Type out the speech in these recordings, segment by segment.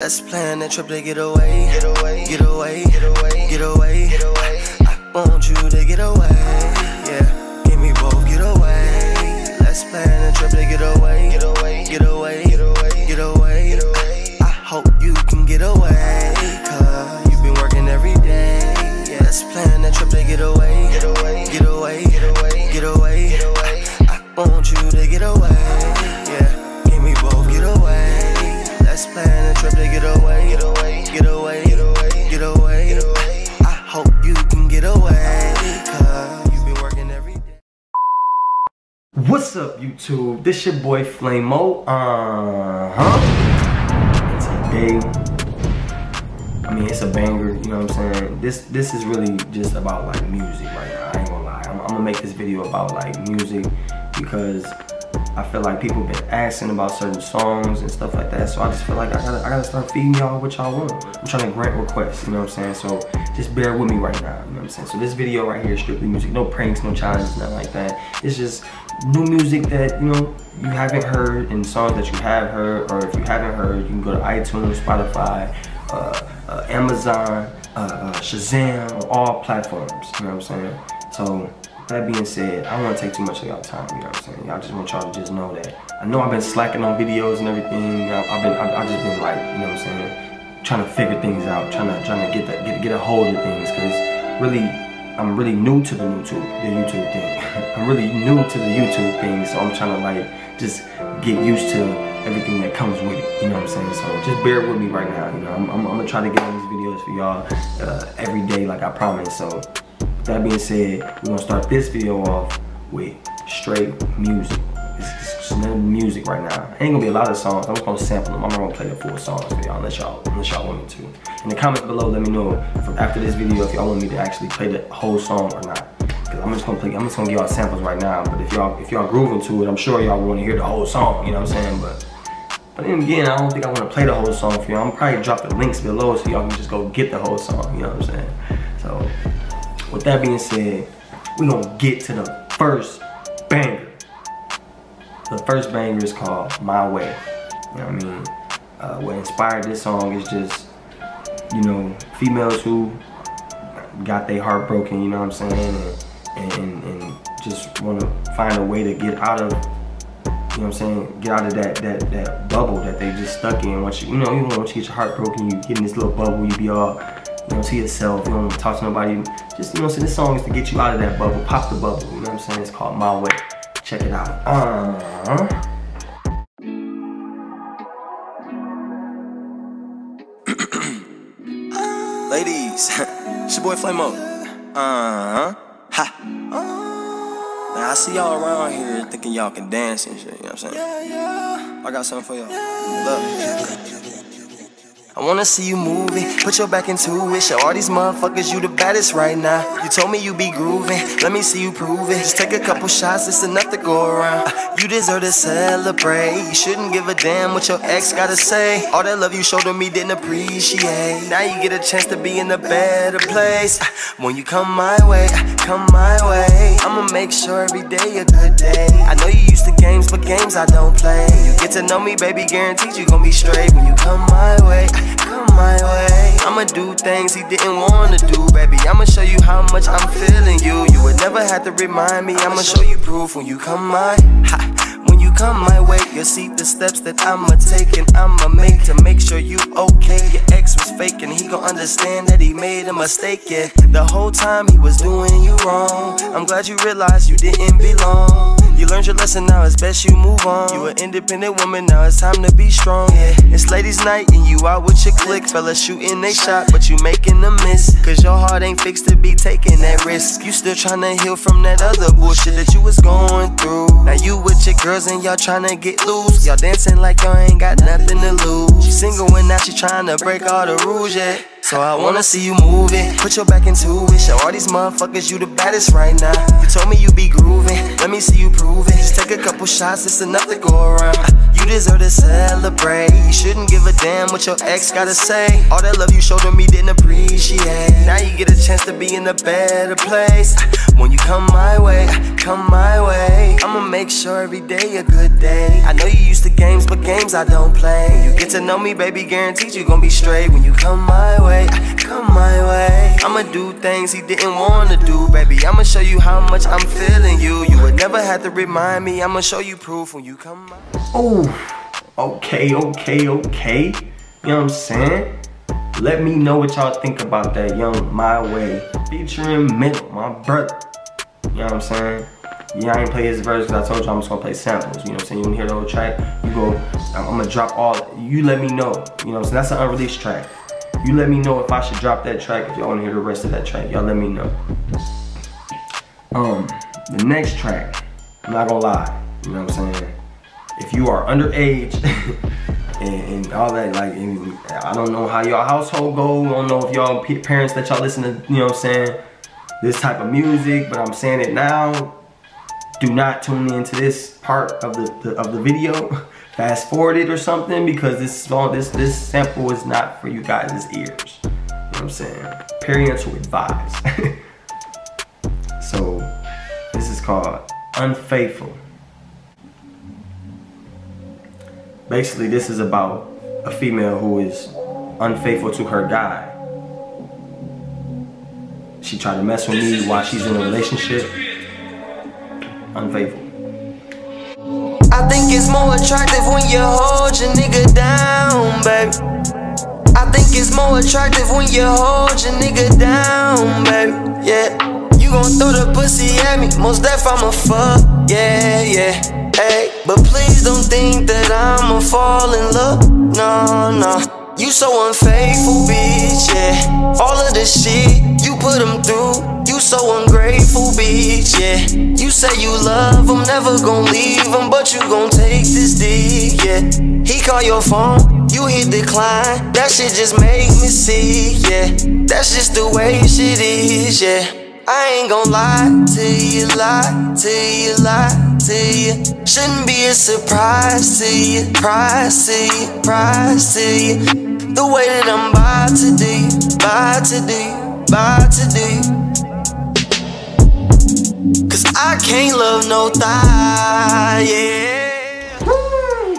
Let's plan that trip to get away, get away, get away, get away, get away. Get away. I want you to get away, yeah. Give me both, get away. Let's plan that trip to get away, get away, get away, get away, get away. I hope you can get away, cause you've been working every day. Yeah, let's plan that trip to get away, get away, get away, get away, get away. I want you to get away, up, YouTube? This your boy Flameo. Uh huh. Today, I mean, it's a banger. You know what I'm saying? This this is really just about like music right now. I ain't gonna lie. I'm, I'm gonna make this video about like music because I feel like people been asking about certain songs and stuff like that. So I just feel like I gotta I gotta start feeding y'all what y'all want. I'm trying to grant requests. You know what I'm saying? So just bear with me right now. You know what I'm saying? So this video right here is strictly music. No pranks, no challenges, nothing like that. It's just new music that you know you haven't heard and songs that you have heard or if you haven't heard you can go to itunes spotify uh, uh, amazon uh, uh, shazam all platforms you know what i'm saying? So that being said i don't want to take too much of y'all time you know what i'm saying? Y'all just want y'all to just know that. I know i've been slacking on videos and everything know, i've been I've, I've just been like you know what i'm saying? Trying to figure things out trying to trying to get that get, get a hold of things because really I'm really new to the YouTube, the YouTube thing. I'm really new to the YouTube thing, so I'm trying to like just get used to everything that comes with it. You know what I'm saying? So just bear with me right now. You know, I'm, I'm, I'm gonna try to get these videos for y'all uh, every day, like I promised. So that being said, we're gonna start this video off with straight music. It's, it's just music right now. It Ain't gonna be a lot of songs. I'm just gonna sample them. I'm not gonna play the full songs for y'all unless y'all unless y'all want me to. In the comments below, let me know from after this video if y'all want me to actually play the whole song or not. Cause I'm just gonna play. I'm just gonna give y'all samples right now. But if y'all if y'all grooving to it, I'm sure y'all want to hear the whole song. You know what I'm saying? But but then again, I don't think I want to play the whole song for y'all. I'm probably drop the links below so y'all can just go get the whole song. You know what I'm saying? So with that being said, we gonna get to the first banger. The first banger is called My Way. You know what I mean? Uh, what inspired this song is just, you know, females who got their heart broken, you know what I'm saying? And, and, and just want to find a way to get out of, you know what I'm saying? Get out of that, that, that bubble that they just stuck in. Once you, you know, you know, once you get your heart broken, you get in this little bubble, you be all, you know, to yourself, you don't talk to nobody. Just, you know, so this song is to get you out of that bubble, pop the bubble, you know what I'm saying? It's called My Way. Check it out. Uh, Ladies, it's your boy Flameo. Uh huh. Ha. Now I see y'all around here thinking y'all can dance and shit, you know what I'm saying? I got something for y'all. Look. I wanna see you moving, put your back into it. Show all these motherfuckers you the baddest right now. You told me you be grooving, let me see you prove it. Just take a couple shots, it's enough to go around. You deserve to celebrate. You shouldn't give a damn what your ex gotta say. All that love you showed to me didn't appreciate. Now you get a chance to be in a better place. When you come my way, come my way. I'ma make sure every day a good day. I know you used to games, but games I don't play. You get to know me, baby, guaranteed you gon' be straight when you come my way. My way. I'ma do things he didn't wanna do, baby. I'ma show you how much I'm feeling you. You would never have to remind me. I'ma show you proof when you come my. Ha. When you come my way, you'll see the steps that I'ma take and I'ma make to make sure you okay. Your ex was fake and he gon' understand that he made a mistake. Yeah, the whole time he was doing you wrong. I'm glad you realized you didn't belong. You learned your lesson, now it's best you move on. You an independent woman, now it's time to be strong. Yeah, it's ladies' night and you out with your clique. Fellas shooting they shot, but you making a miss. Cause your heart ain't fixed to be taking that risk. You still tryna heal from that other bullshit that you was going through. Now you with your girls and y'all tryna get loose. Y'all dancing like y'all ain't got nothing to lose. She single and now she tryna break all the rules, yeah. So I wanna see you move it. Put your back into it. Show all these motherfuckers you the baddest right now. You told me you be grooving. Let me see you prove it. Just take a couple shots, it's enough to go around. Deserve to celebrate. You shouldn't give a damn what your ex gotta say. All that love you showed to me didn't appreciate. Now you get a chance to be in a better place. When you come my way, come my way. I'ma make sure every day a good day. I know you used to games, but games I don't play. When you get to know me, baby, guaranteed you gon' be straight. When you come my way, come my way. I'ma do things he didn't wanna do, baby. I'ma show you how much I'm feeling never have to remind me. I'ma show you proof when you come my Oh, okay, okay, okay. You know what I'm saying? Let me know what y'all think about that Young My Way featuring Middle, my brother. You know what I'm saying? Yeah, I ain't play his verse because I told you I'm just gonna play samples. You know what I'm saying? You wanna hear the whole track? You go, I'm, I'm gonna drop all, you let me know. You know what I'm saying? That's an unreleased track. You let me know if I should drop that track, if y'all wanna hear the rest of that track. Y'all let me know. Um, the next track, I'm not gonna lie. You know what I'm saying? If you are underage and, and all that, like, I don't know how your household go. I don't know if y'all parents that y'all listen to, you know what I'm saying, this type of music, but I'm saying it now. Do not tune into this part of the, the of the video. Fast forward it or something because this song, this this sample is not for you guys' ears. You know what I'm saying? Parental advice. called Unfaithful. Basically, this is about a female who is unfaithful to her guy. She tried to mess with me while she's in a relationship. Unfaithful. I think it's more attractive when you hold your nigga down, baby. I think it's more attractive when you hold your nigga down, baby. Yeah. You gon' throw the pussy at me, most def I'ma fuck. Yeah, yeah. Hey, but please don't think that I'ma fall in love. No, no. You so unfaithful, bitch, yeah. All of the shit you put him through. You so ungrateful, bitch, yeah. You say you love him, never gon' leave him, but you gon' take this dick, yeah. He call your phone, you hit decline. That shit just make me sick, yeah. That's just the way shit is, yeah. I ain't gon' lie to you, lie to you, lie to you. Shouldn't be a surprise to you, surprise to you, surprise to you. The way that I'm about to do you, about to do you, to do. Cause I can't love no thigh, yeah. Woo!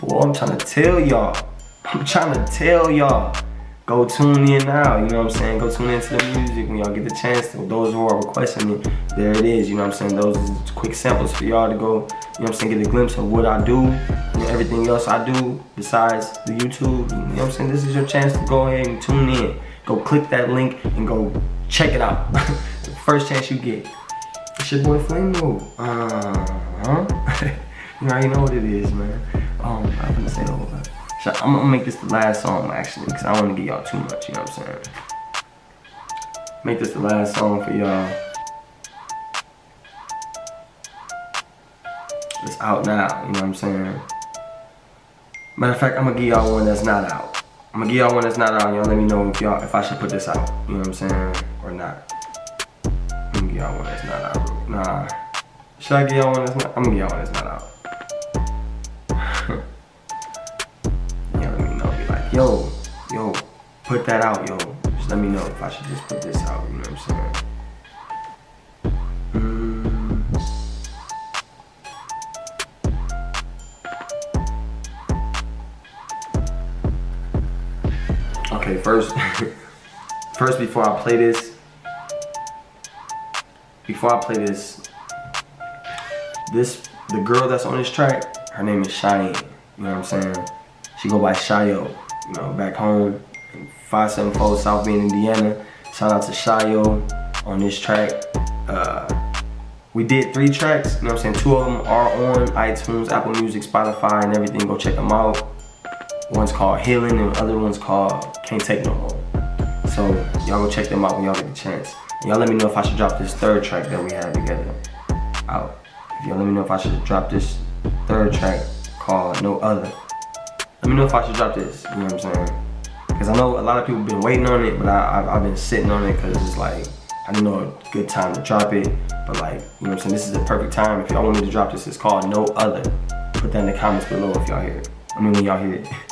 Boy, I'm trying to tell y'all. I'm trying to tell y'all. Go tune in now, you know what I'm saying? Go tune into the music when y'all get the chance to. Those who are requesting it, there it is, you know what I'm saying? Those quick samples for y'all to go, you know what I'm saying, get a glimpse of what I do, and everything else I do besides the YouTube. You know what I'm saying? This is your chance to go ahead and tune in. Go click that link and go check it out. the first chance you get. It's your boy Flameo. Uh-huh. you already know what it is, man. Um, I'm gonna say the whole. I'm gonna make this the last song actually, because I don't wanna get y'all too much, you know what I'm saying? Make this the last song for y'all. It's out now, you know what I'm saying? Matter of fact, I'm gonna give y'all one that's not out. I'm gonna give y'all one that's not out, y'all let me know if y'all if I should put this out, you know what I'm saying? Or not. I'm gonna give y'all one that's not out. Nah. Should I give y'all one that's not? I'm gonna give y'all one that's not out. Yo, yo, put that out, yo. Just let me know if I should just put this out, you know what I'm saying? Mm. Okay, first, first before I play this, before I play this, this, the girl that's on this track, her name is Cheyenne, you know what I'm saying? She go by Cheyo you know, back home, 574 South Bend, Indiana. Shout out to Cheyo on this track. Uh, we did three tracks, you know what I'm saying? Two of them are on iTunes, Apple Music, Spotify, and everything. Go check them out. One's called Healing, and the other one's called Can't Take No More. So y'all go check them out when y'all get the chance. Y'all let me know if I should drop this third track that we had together out. If y'all let me know if I should drop this third track called No Other. Let me know if I should drop this, you know what I'm saying? Cause I know a lot of people been waiting on it, but I, I, have been sitting on it cause it's like, I didn't know a good time to drop it. But like, you know what I'm saying? This is the perfect time. If y'all want me to drop this, it's called No Other. Put that in the comments below if y'all hear it. I mean, when y'all hear it.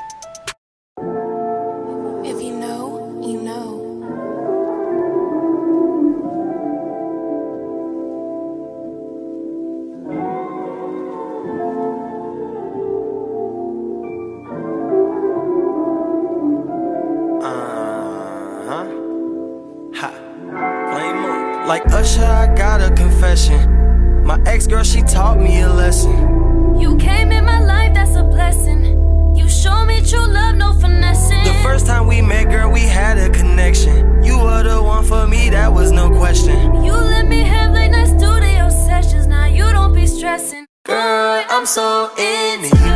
don't be stressing. Girl, I'm so into you.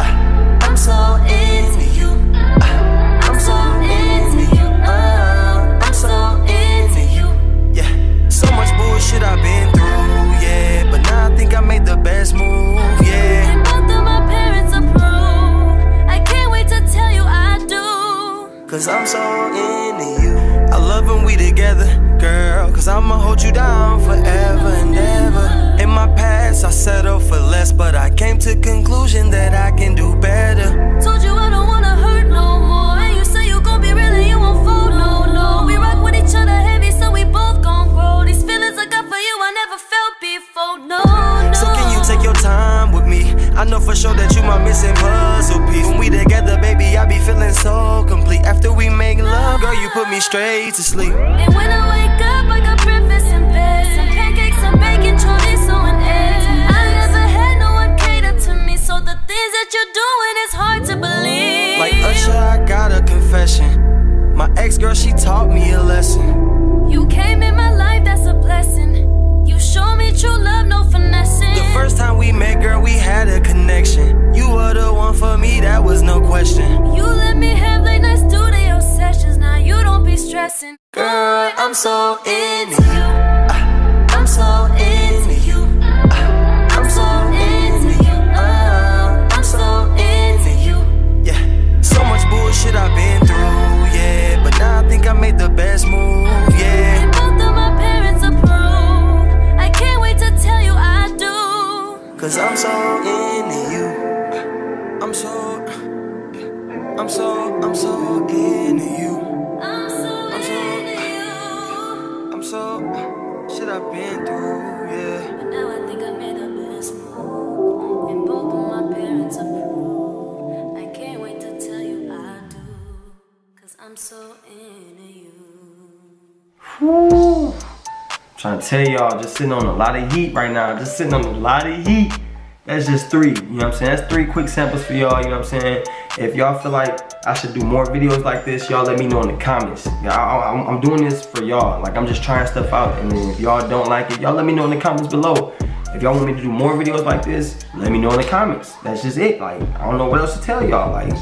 Uh, I'm so into you. Uh, I'm so into you. Uh, I'm so into you. Yeah, so much bullshit I've been through, yeah. But now I think I made the best move, yeah. And both of my parents approve. I can't wait to tell you I do. Cause I'm so into you. I love when we together, girl. Cause I'ma hold you down forever and ever. In my past, I settled for less, but I came to conclusion that I can do better. Told you I don't wanna hurt no more. And you say you gon' be real and you won't fold no, no. We rock with each other heavy, so we both gon' grow. These feelings I got for you, I never felt before. No, no. So can you take your time with me? I know for sure that you my missing puzzle piece. When we together, baby, I be feeling so complete. After we make love, girl, you put me straight to sleep. And when I wake up, I got breakfast in bed. Some pancakes, some bacon, chorizo, and eggs. I never had no one cater to me, so the things that you're doing is hard to believe. Like Usher, I got a confession. My ex girl, she taught me a lesson. You came in my life, that's a blessing. You showed me true love, no finessing. The first time we met, girl, we had a connection. You were the one for me, that was no question. You let me have late night studio sessions, now you don't be stressing. Girl, I'm so into you. I'm so Tell y'all, just sitting on a lot of heat right now. Just sitting on a lot of heat. That's just three, you know what I'm saying? That's three quick samples for y'all, you know what I'm saying? If y'all feel like I should do more videos like this, y'all let me know in the comments. I, I'm doing this for y'all. Like, I'm just trying stuff out. And then if y'all don't like it, y'all let me know in the comments below. If y'all want me to do more videos like this, let me know in the comments. That's just it. Like, I don't know what else to tell y'all. Like,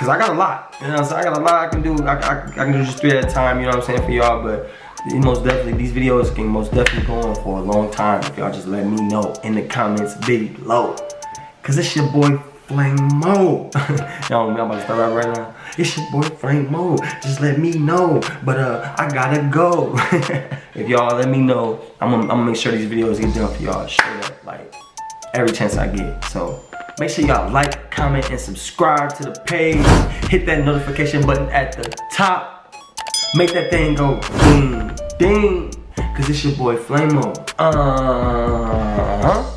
Cause I got a lot, you know what I'm saying? I got a lot I can do. I, I, I can do just three at a time, you know what I'm saying, for y'all. But most definitely, these videos can most definitely go on for a long time if y'all just let me know in the comments below. Cause it's your boy Flame Mo. y'all know I'm about to start out right now. It's your boy Flameo. Just let me know. But uh, I gotta go. if y'all let me know, I'm gonna, I'm gonna make sure these videos get done for y'all straight up, like every chance I get. So make sure y'all like, comment, and subscribe to the page. Hit that notification button at the top. Make that thing go ding, ding. Cause it's your boy Flameo. Uh-huh.